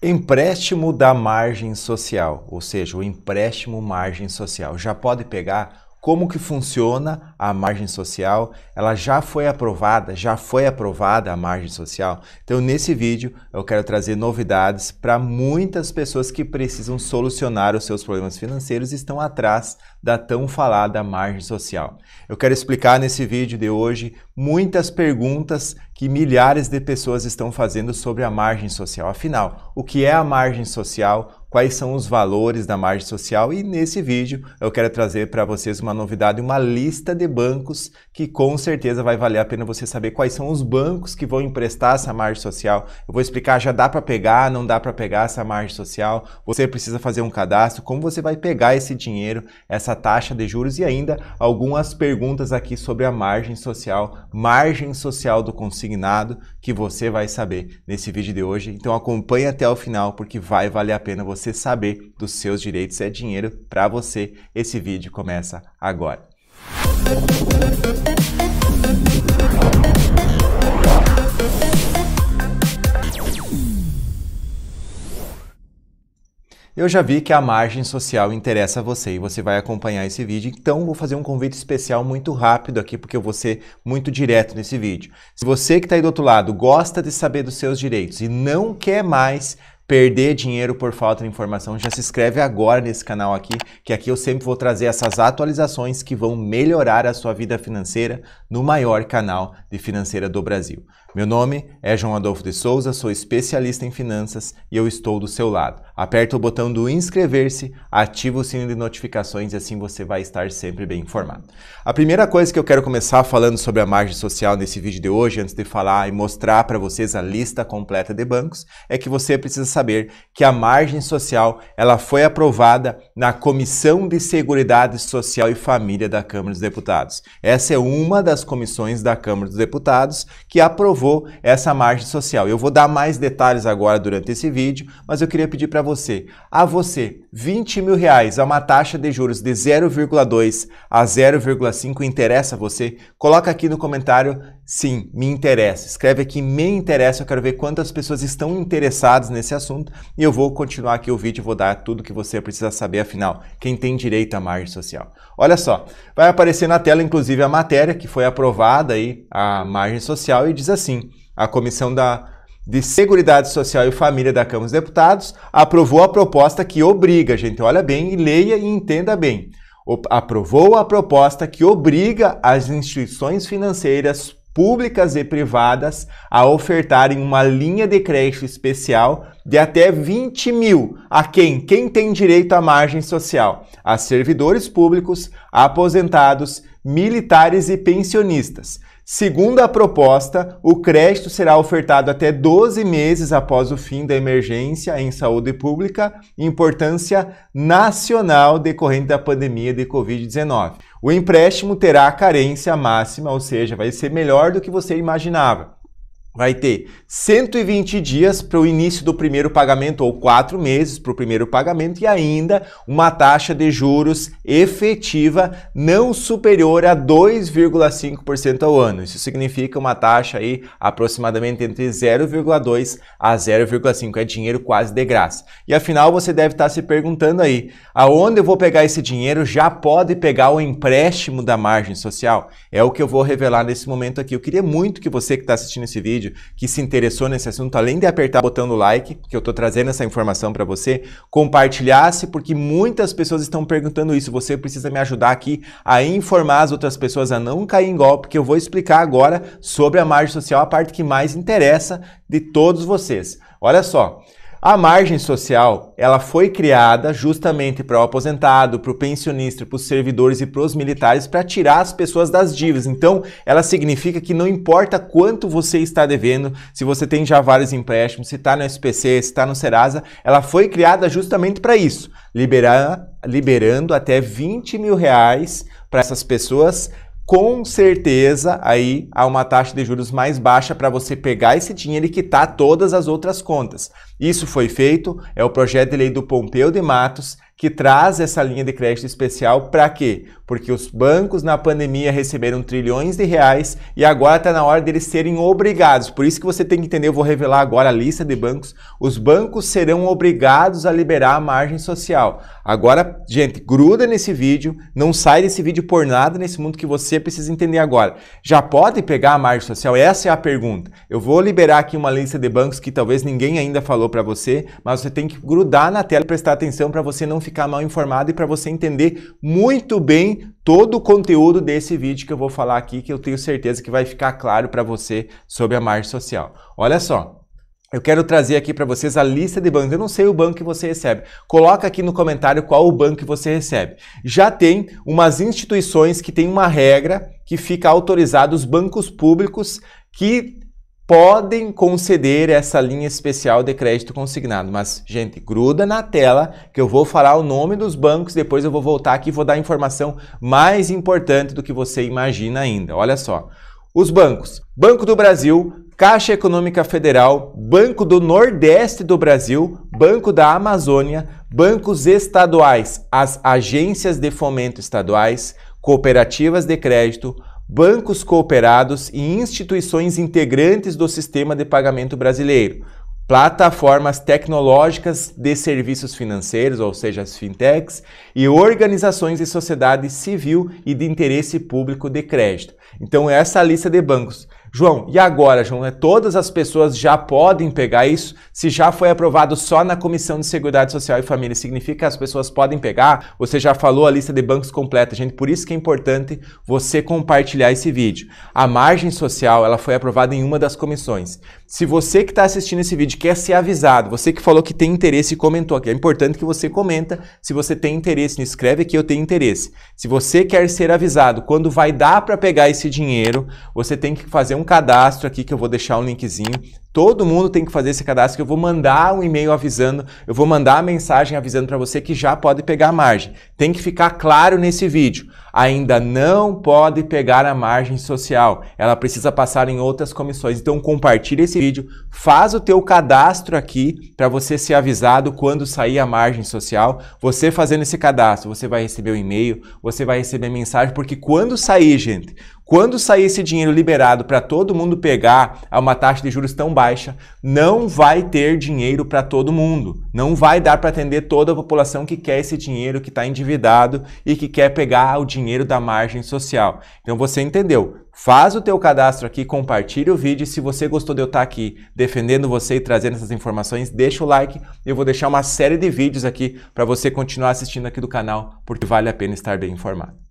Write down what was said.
Empréstimo da margem social, ou seja, o empréstimo margem social, já pode pegar como que funciona a margem social? Ela já foi aprovada, já foi aprovada a margem social? Então, nesse vídeo, eu quero trazer novidades para muitas pessoas que precisam solucionar os seus problemas financeiros e estão atrás da tão falada margem social. Eu quero explicar nesse vídeo de hoje muitas perguntas que milhares de pessoas estão fazendo sobre a margem social. Afinal, o que é a margem social? quais são os valores da margem social e nesse vídeo eu quero trazer para vocês uma novidade, uma lista de bancos que com certeza vai valer a pena você saber quais são os bancos que vão emprestar essa margem social. Eu vou explicar, já dá para pegar, não dá para pegar essa margem social, você precisa fazer um cadastro, como você vai pegar esse dinheiro, essa taxa de juros e ainda algumas perguntas aqui sobre a margem social, margem social do consignado que você vai saber nesse vídeo de hoje. Então acompanhe até o final porque vai valer a pena você saber dos seus direitos é dinheiro para você. Esse vídeo começa agora. Eu já vi que a margem social interessa a você e você vai acompanhar esse vídeo, então vou fazer um convite especial muito rápido aqui, porque eu vou ser muito direto nesse vídeo. Se você que está aí do outro lado gosta de saber dos seus direitos e não quer mais perder dinheiro por falta de informação, já se inscreve agora nesse canal aqui, que aqui eu sempre vou trazer essas atualizações que vão melhorar a sua vida financeira no maior canal de financeira do Brasil. Meu nome é João Adolfo de Souza, sou especialista em finanças e eu estou do seu lado. Aperta o botão do inscrever-se, ativa o sino de notificações e assim você vai estar sempre bem informado. A primeira coisa que eu quero começar falando sobre a margem social nesse vídeo de hoje, antes de falar e mostrar para vocês a lista completa de bancos, é que você precisa saber que a margem social ela foi aprovada na Comissão de Seguridade Social e Família da Câmara dos Deputados. Essa é uma das comissões da Câmara dos Deputados que aprovou essa margem social. Eu vou dar mais detalhes agora durante esse vídeo, mas eu queria pedir para você, a você, 20 mil reais a uma taxa de juros de 0,2 a 0,5 interessa você? Coloca aqui no comentário, sim, me interessa. Escreve aqui, me interessa, eu quero ver quantas pessoas estão interessadas nesse assunto e eu vou continuar aqui o vídeo, vou dar tudo que você precisa saber, afinal, quem tem direito à margem social. Olha só, vai aparecer na tela, inclusive, a matéria que foi aprovada aí, a margem social, e diz assim, a Comissão da, de Seguridade Social e Família da Câmara dos Deputados aprovou a proposta que obriga, gente, olha bem, leia e entenda bem. Aprovou a proposta que obriga as instituições financeiras públicas e privadas a ofertarem uma linha de crédito especial de até 20 mil a quem? Quem tem direito à margem social? A servidores públicos, aposentados, militares e pensionistas. Segundo a proposta, o crédito será ofertado até 12 meses após o fim da emergência em saúde pública, importância nacional decorrente da pandemia de Covid-19. O empréstimo terá carência máxima, ou seja, vai ser melhor do que você imaginava vai ter 120 dias para o início do primeiro pagamento ou quatro meses para o primeiro pagamento e ainda uma taxa de juros efetiva não superior a 2,5% ao ano. Isso significa uma taxa aí aproximadamente entre 0,2 a 0,5 é dinheiro quase de graça. E afinal você deve estar se perguntando aí, aonde eu vou pegar esse dinheiro? Já pode pegar o empréstimo da margem social? É o que eu vou revelar nesse momento aqui. Eu queria muito que você que está assistindo esse vídeo vídeo que se interessou nesse assunto, além de apertar o botão do like, que eu estou trazendo essa informação para você, compartilhasse, porque muitas pessoas estão perguntando isso. Você precisa me ajudar aqui a informar as outras pessoas a não cair em golpe, que eu vou explicar agora sobre a margem social, a parte que mais interessa de todos vocês. Olha só. A margem social, ela foi criada justamente para o aposentado, para o pensionista, para os servidores e para os militares para tirar as pessoas das dívidas. Então, ela significa que não importa quanto você está devendo, se você tem já vários empréstimos, se está no SPC, se está no Serasa, ela foi criada justamente para isso, liberar, liberando até 20 mil reais para essas pessoas com certeza aí há uma taxa de juros mais baixa para você pegar esse dinheiro e quitar todas as outras contas. Isso foi feito, é o projeto de lei do Pompeu de Matos que traz essa linha de crédito especial para quê? Porque os bancos na pandemia receberam trilhões de reais e agora está na hora deles serem obrigados. Por isso que você tem que entender, eu vou revelar agora a lista de bancos. Os bancos serão obrigados a liberar a margem social. Agora, gente, gruda nesse vídeo, não sai desse vídeo por nada nesse mundo que você precisa entender agora. Já pode pegar a margem social? Essa é a pergunta. Eu vou liberar aqui uma lista de bancos que talvez ninguém ainda falou para você, mas você tem que grudar na tela e prestar atenção para você não ficar mal informado e para você entender muito bem todo o conteúdo desse vídeo que eu vou falar aqui, que eu tenho certeza que vai ficar claro para você sobre a margem social. Olha só, eu quero trazer aqui para vocês a lista de bancos. Eu não sei o banco que você recebe. Coloca aqui no comentário qual o banco que você recebe. Já tem umas instituições que tem uma regra que fica autorizado os bancos públicos que podem conceder essa linha especial de crédito consignado. Mas, gente, gruda na tela que eu vou falar o nome dos bancos, depois eu vou voltar aqui e vou dar informação mais importante do que você imagina ainda. Olha só. Os bancos: Banco do Brasil, Caixa Econômica Federal, Banco do Nordeste do Brasil, Banco da Amazônia, bancos estaduais, as agências de fomento estaduais, cooperativas de crédito, bancos cooperados e instituições integrantes do sistema de pagamento brasileiro, plataformas tecnológicas de serviços financeiros, ou seja, as fintechs, e organizações de sociedade civil e de interesse público de crédito. Então, essa é lista de bancos. João, e agora, João? É, todas as pessoas já podem pegar isso? Se já foi aprovado só na Comissão de Seguridade Social e Família, significa que as pessoas podem pegar? Você já falou a lista de bancos completa, gente. Por isso que é importante você compartilhar esse vídeo. A margem social, ela foi aprovada em uma das comissões. Se você que está assistindo esse vídeo quer ser avisado, você que falou que tem interesse e comentou aqui, é importante que você comenta se você tem interesse, escreve aqui eu tenho interesse. Se você quer ser avisado quando vai dar para pegar esse dinheiro, você tem que fazer um cadastro aqui que eu vou deixar um linkzinho. Todo mundo tem que fazer esse cadastro que eu vou mandar um e-mail avisando, eu vou mandar a mensagem avisando para você que já pode pegar a margem. Tem que ficar claro nesse vídeo. Ainda não pode pegar a margem social. Ela precisa passar em outras comissões. Então compartilha esse vídeo, faz o teu cadastro aqui para você ser avisado quando sair a margem social. Você fazendo esse cadastro, você vai receber o um e-mail, você vai receber mensagem porque quando sair, gente, quando sair esse dinheiro liberado para todo mundo pegar a uma taxa de juros tão baixa, não vai ter dinheiro para todo mundo. Não vai dar para atender toda a população que quer esse dinheiro, que está endividado e que quer pegar o dinheiro da margem social. Então você entendeu? Faz o teu cadastro aqui, compartilha o vídeo. Se você gostou de eu estar aqui defendendo você e trazendo essas informações, deixa o like. Eu vou deixar uma série de vídeos aqui para você continuar assistindo aqui do canal, porque vale a pena estar bem informado.